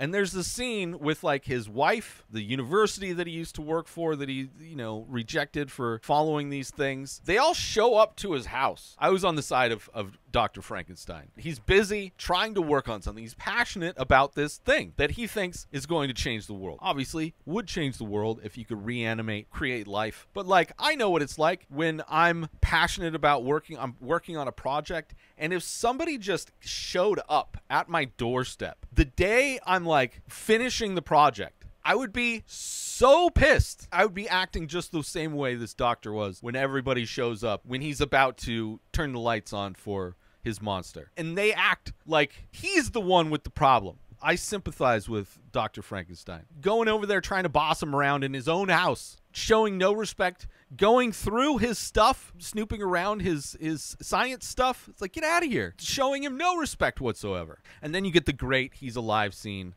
And there's the scene with like his wife, the university that he used to work for that he, you know, rejected for following these things. They all show up to his house. I was on the side of, of Dr. Frankenstein. He's busy trying to work on something. He's passionate about this thing that he thinks is going to change the world. Obviously, would change the world if you could reanimate, create life. But like I know what it's like when I'm passionate about working I'm working on a project and if somebody just showed up at my doorstep the day I'm like finishing the project I would be so pissed. I would be acting just the same way this doctor was when everybody shows up, when he's about to turn the lights on for his monster. And they act like he's the one with the problem. I sympathize with Dr. Frankenstein. Going over there trying to boss him around in his own house, showing no respect, going through his stuff, snooping around his his science stuff. It's like get out of here. Showing him no respect whatsoever. And then you get the great he's alive scene